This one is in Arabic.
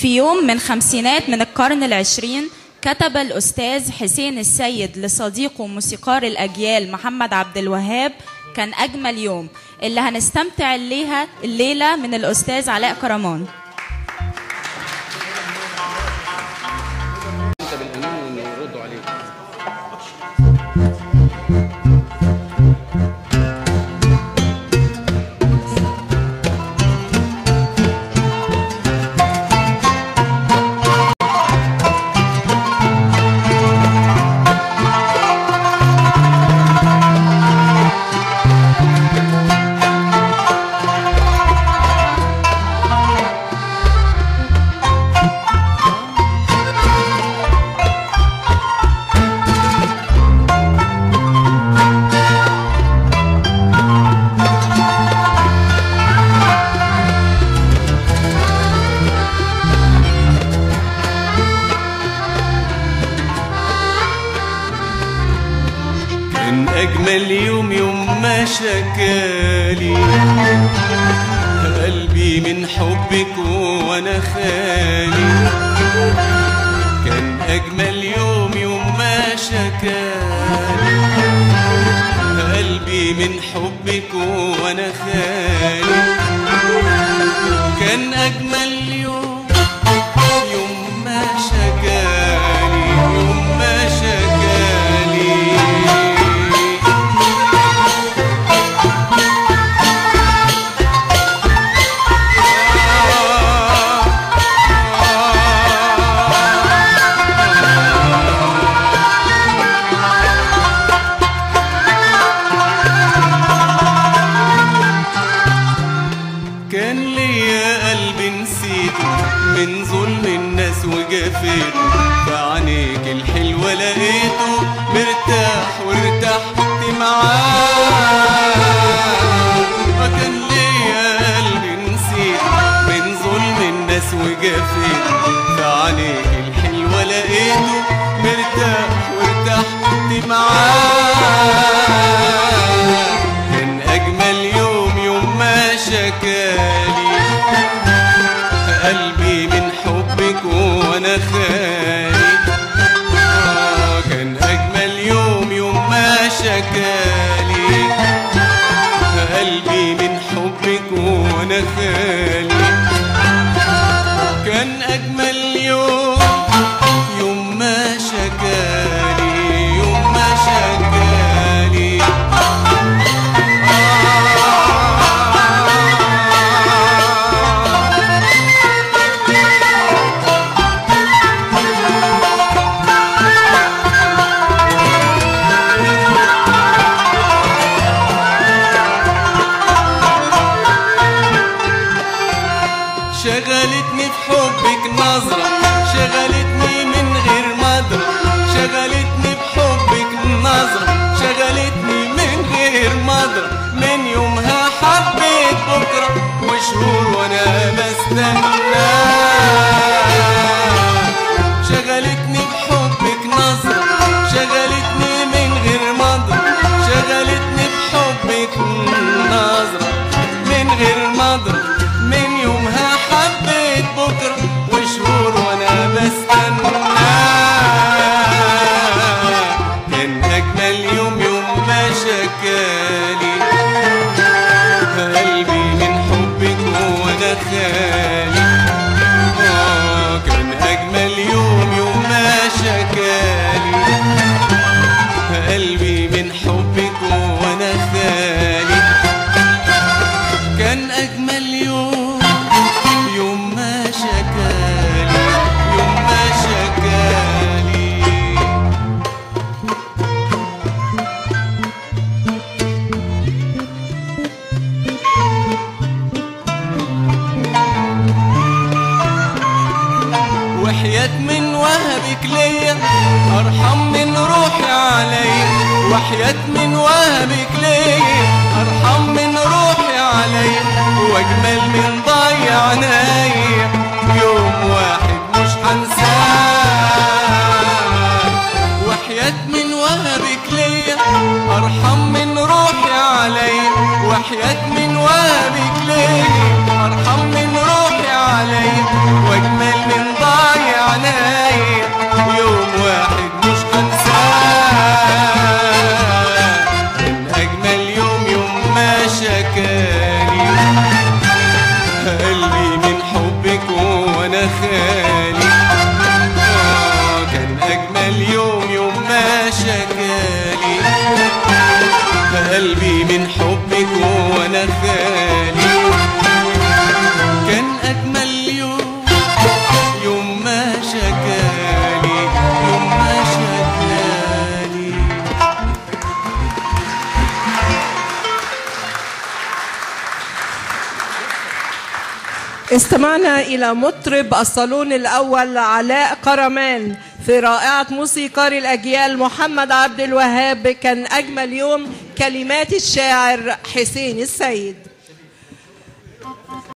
في يوم من خمسينات من القرن العشرين كتب الأستاذ حسين السيد لصديقه موسيقار الأجيال محمد عبد الوهاب كان أجمل يوم اللي هنستمتع الليها الليلة من الأستاذ علاء كرمان أجمل يوم يوم ما شكالي. قلبي من حبك وأنا خالي. كان أجمل يوم يوم ما شكالي. قلبي من حبك وأنا خالي. كان أجمل يوم في عينيك الحلوة لقيته مرتاح وارتحت معاه. كان ليا قلب نسيته من ظلم الناس وجفيته في عينيك الحلوة لقيته مرتاح وارتحت معاه. كان أجمل يوم يوم ما شكالي. قلبي من حبك وأنا وأنا قلبي من حبك وأنا خالي كان أجمل يوم يوم ما شكالي يوم ما شكالي. وحياة من وهبك ليا. أرحم من روحي عليا وحياة من وهبك ليا. أرحم من روحي عليا وأجمل من ضيع غالي فقلبي من حبك وأنا خالي. كان أجمل يوم يوم ما شكالي يوم ما شكالي استمعنا إلى مطرب الصالون الأول علاء قرمان في رائعة موسيقار الأجيال محمد عبد الوهاب كان أجمل يوم كلمات الشاعر حسين السيد.